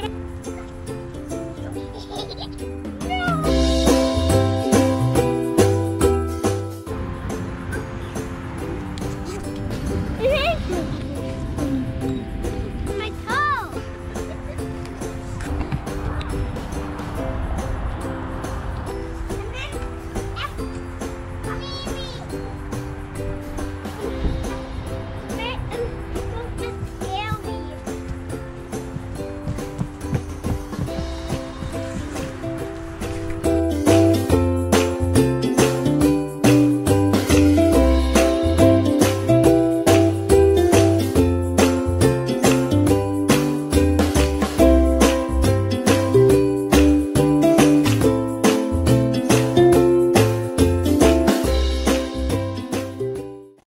get up.